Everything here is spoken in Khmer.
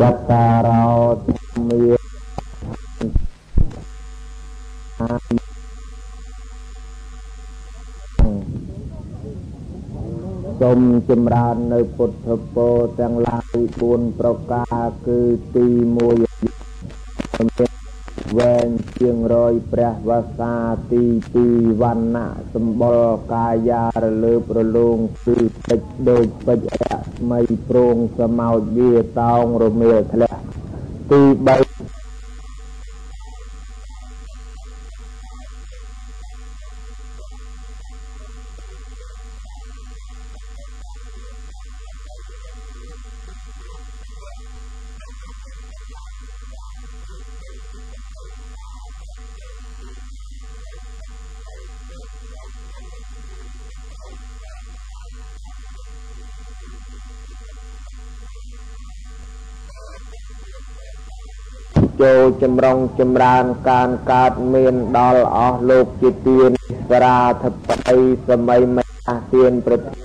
ចតារោធម្មាសូមចម្រើននៅពុទ្ធពរទាំងឡាយ4ប្រការគឺទី1សម្រាប់វែងជាងរយព្រះវសាទី2វណ្ណៈសម្បុរកាយារលើប្រលងគឺពេជ្រដូចពេជ្រ ថ្មីប្រងសមោចវាតោងរមៀលធ្លាក់ ចូលចម្រុងចម្រើនការកើតមានដល់អស់លោកជាទានបរាធិបតីសម័យមេអាទានប្រតិ។